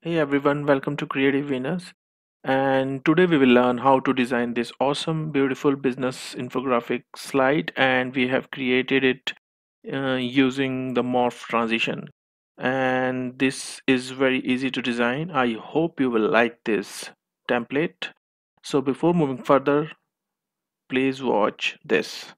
Hey everyone, welcome to Creative Venus. And today we will learn how to design this awesome, beautiful business infographic slide. And we have created it uh, using the morph transition. And this is very easy to design. I hope you will like this template. So before moving further, please watch this.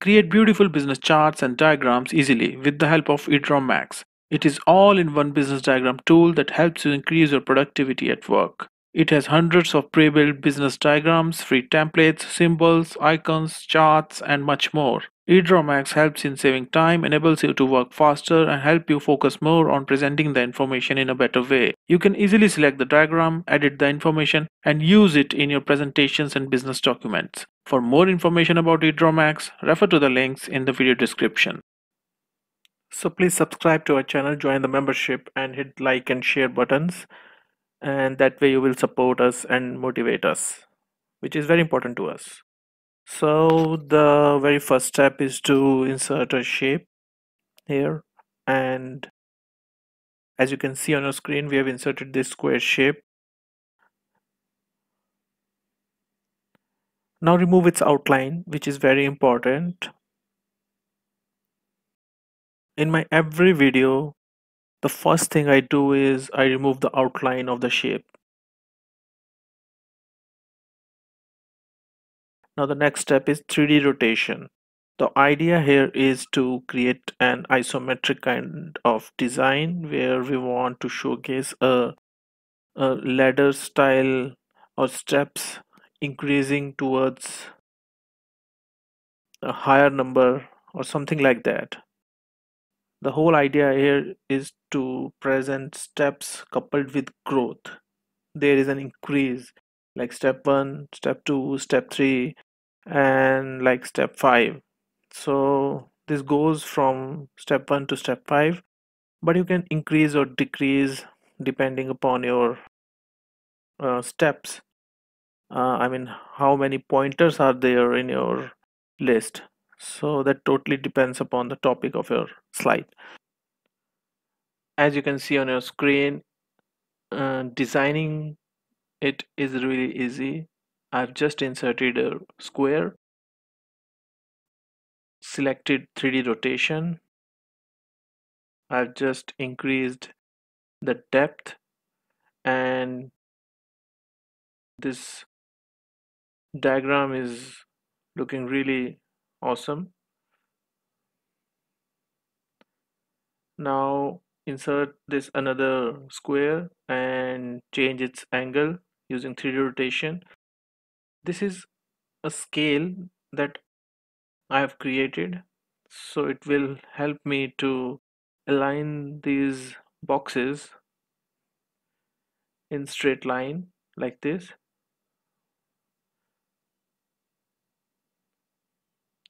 Create beautiful business charts and diagrams easily with the help of eDraw Max. It is all-in-one business diagram tool that helps you increase your productivity at work. It has hundreds of pre-built business diagrams, free templates, symbols, icons, charts, and much more. eDrawMax helps in saving time, enables you to work faster, and help you focus more on presenting the information in a better way. You can easily select the diagram, edit the information, and use it in your presentations and business documents. For more information about eDrawMax, refer to the links in the video description. So please subscribe to our channel, join the membership, and hit like and share buttons. And that way you will support us and motivate us which is very important to us. So the very first step is to insert a shape here. And as you can see on your screen we have inserted this square shape. Now remove its outline which is very important in my every video the first thing I do is I remove the outline of the shape. Now the next step is 3D rotation. The idea here is to create an isometric kind of design where we want to showcase a, a ladder style or steps increasing towards a higher number or something like that the whole idea here is to present steps coupled with growth. There is an increase like step 1 step 2 step 3 and like step 5 so this goes from step 1 to step 5 but you can increase or decrease depending upon your uh, steps. Uh, I mean how many pointers are there in your list so that totally depends upon the topic of your slide. As you can see on your screen uh, designing it is really easy. I've just inserted a square selected 3d rotation. I've just increased the depth and this diagram is looking really awesome. Now insert this another square and change its angle using 3D rotation. This is a scale that I have created so it will help me to align these boxes in straight line like this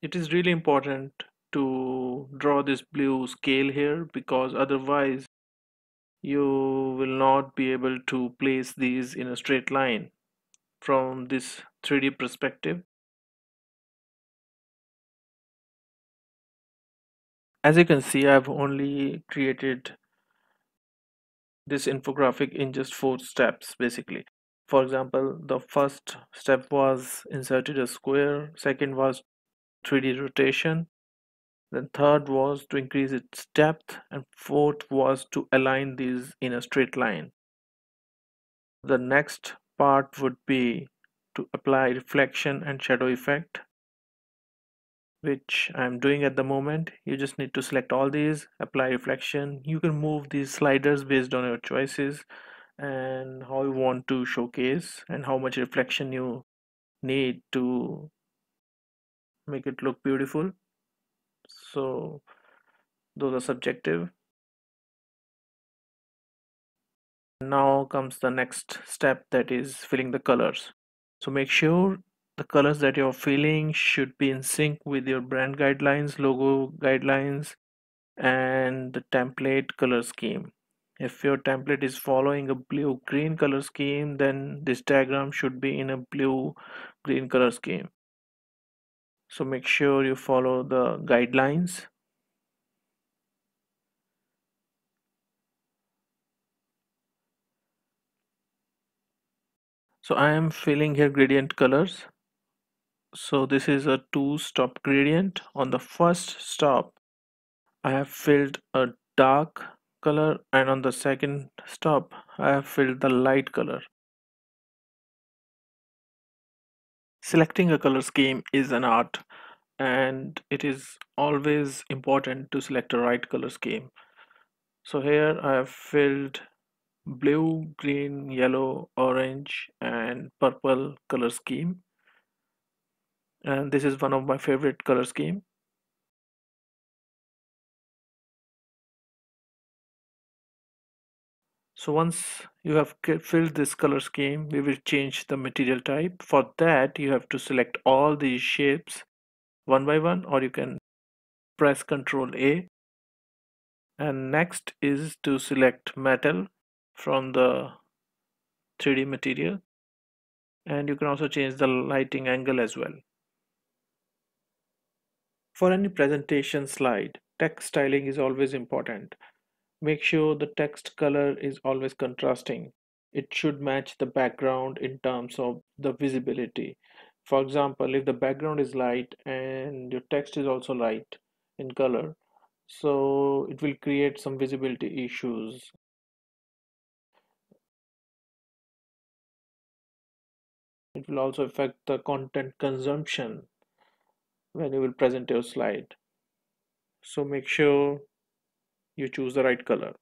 it is really important to draw this blue scale here because otherwise you will not be able to place these in a straight line from this 3D perspective. As you can see, I've only created this infographic in just four steps basically. For example, the first step was inserted a square, second was 3D rotation, then third was to increase its depth and fourth was to align these in a straight line. The next part would be to apply reflection and shadow effect which I'm doing at the moment. You just need to select all these apply reflection. You can move these sliders based on your choices and how you want to showcase and how much reflection you need to make it look beautiful. So those are subjective. Now comes the next step that is filling the colors. So make sure the colors that you're filling should be in sync with your brand guidelines logo guidelines and the template color scheme. If your template is following a blue green color scheme then this diagram should be in a blue green color scheme so make sure you follow the guidelines. So I am filling here gradient colors. So this is a two stop gradient. On the first stop I have filled a dark color and on the second stop I have filled the light color. Selecting a color scheme is an art and it is always important to select a right color scheme. So here I have filled blue green yellow orange and purple color scheme. And this is one of my favorite color scheme so once you have filled this color scheme we will change the material type. For that you have to select all these shapes one by one or you can press ctrl a. And next is to select metal from the 3d material. And you can also change the lighting angle as well. For any presentation slide, text styling is always important. Make sure the text color is always contrasting. It should match the background in terms of the visibility. For example, if the background is light and your text is also light in color, so it will create some visibility issues. It will also affect the content consumption when you will present your slide so make sure you choose the right color.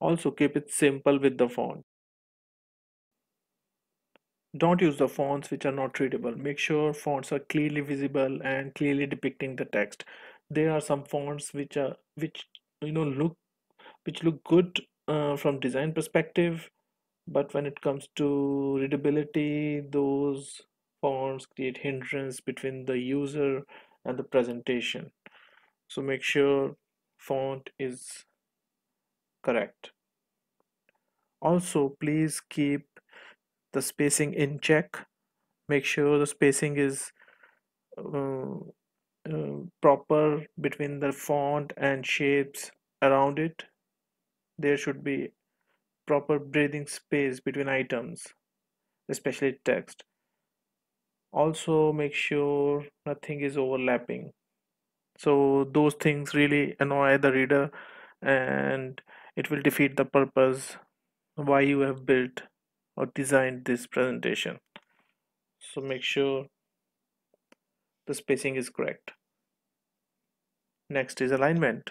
Also keep it simple with the font. Don't use the fonts which are not readable. Make sure fonts are clearly visible and clearly depicting the text. There are some fonts which are which you know look which look good uh, from design perspective but when it comes to readability those fonts create hindrance between the user and the presentation. So make sure font is correct. Also please keep the spacing in check. Make sure the spacing is uh, uh, proper between the font and shapes around it. There should be proper breathing space between items especially text. Also make sure nothing is overlapping so those things really annoy the reader and it will defeat the purpose why you have built or designed this presentation. So make sure the spacing is correct. Next is alignment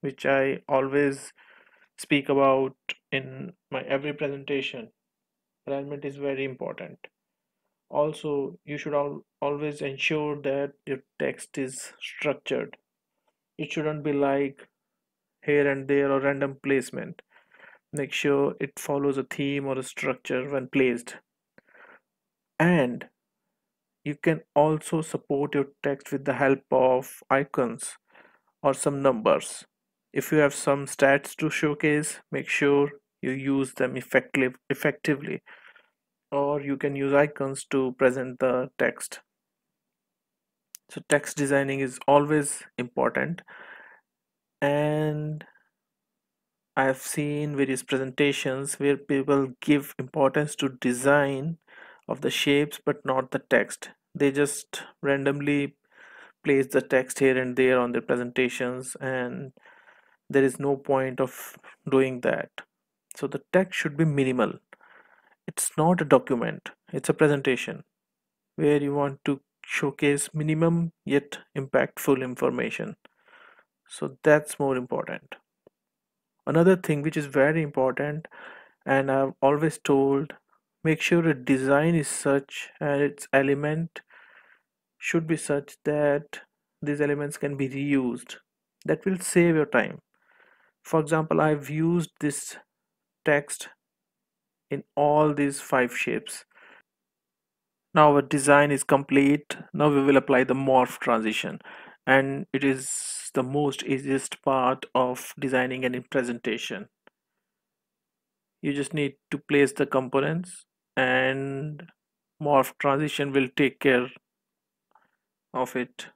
which I always speak about in my every presentation. Alignment is very important also, you should al always ensure that your text is structured. It shouldn't be like here and there or random placement. Make sure it follows a theme or a structure when placed. And you can also support your text with the help of icons or some numbers. If you have some stats to showcase, make sure you use them effective, effectively or you can use icons to present the text. So text designing is always important. And I have seen various presentations where people give importance to design of the shapes but not the text. They just randomly place the text here and there on their presentations and there is no point of doing that. So the text should be minimal it's not a document, it's a presentation where you want to showcase minimum yet impactful information. So that's more important. Another thing which is very important and I've always told make sure a design is such and its element should be such that these elements can be reused. That will save your time. For example, I've used this text in all these five shapes. Now our design is complete. Now we will apply the morph transition and it is the most easiest part of designing any presentation. You just need to place the components and morph transition will take care of it.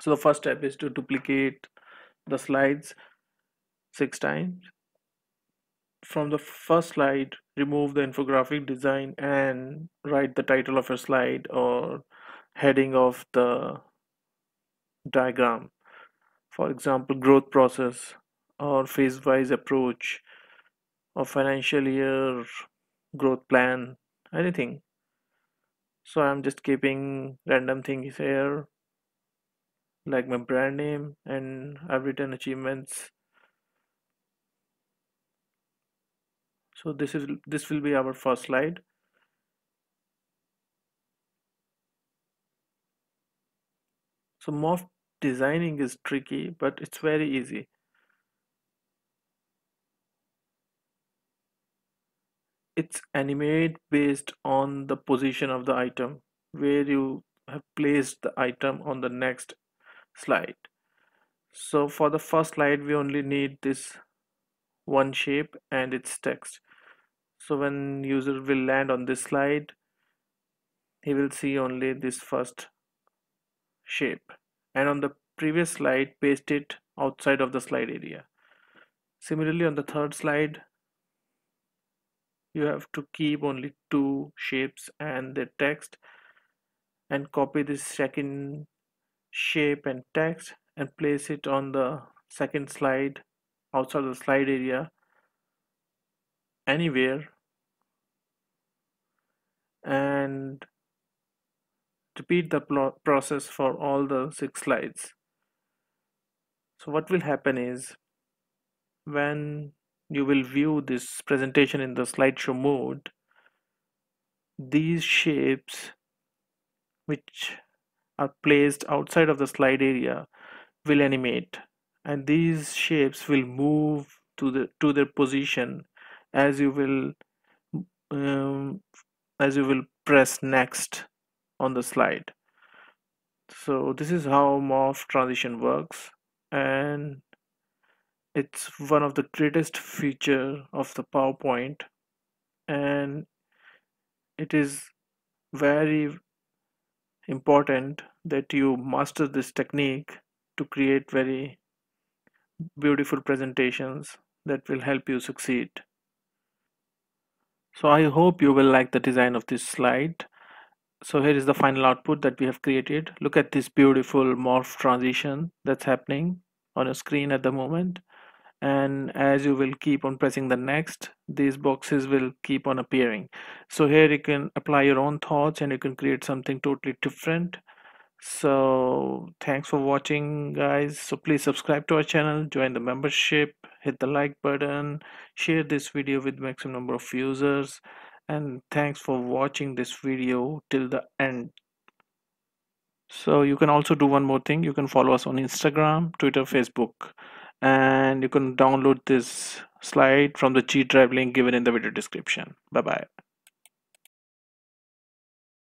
So the first step is to duplicate the slides six times from the first slide remove the infographic design and write the title of your slide or heading of the diagram. For example growth process or phase-wise approach or financial year growth plan anything. So I'm just keeping random things here like my brand name and I've written achievements so this is this will be our first slide. So morph designing is tricky but it's very easy. It's animate based on the position of the item where you have placed the item on the next slide. So for the first slide we only need this one shape and its text so when user will land on this slide he will see only this first shape. And on the previous slide paste it outside of the slide area. Similarly on the third slide you have to keep only two shapes and the text and copy this second shape and text and place it on the second slide outside the slide area anywhere and repeat the process for all the six slides. So what will happen is when you will view this presentation in the slideshow mode these shapes which are placed outside of the slide area will animate and these shapes will move to the to their position as you will um, as you will press next on the slide so this is how morph transition works and it's one of the greatest feature of the PowerPoint and it is very important that you master this technique to create very beautiful presentations that will help you succeed. So I hope you will like the design of this slide. So here is the final output that we have created. Look at this beautiful morph transition that's happening on a screen at the moment and as you will keep on pressing the next these boxes will keep on appearing so here you can apply your own thoughts and you can create something totally different so thanks for watching guys so please subscribe to our channel join the membership hit the like button share this video with maximum number of users and thanks for watching this video till the end so you can also do one more thing you can follow us on instagram twitter facebook and you can download this slide from the G drive link given in the video description. Bye bye.